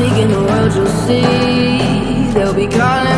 In the world you'll see. They'll be calling.